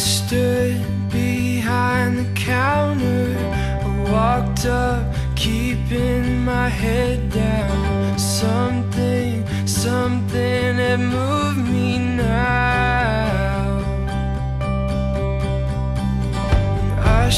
stood behind the counter. I walked up, keeping my head down. Something, something had moved me now. And I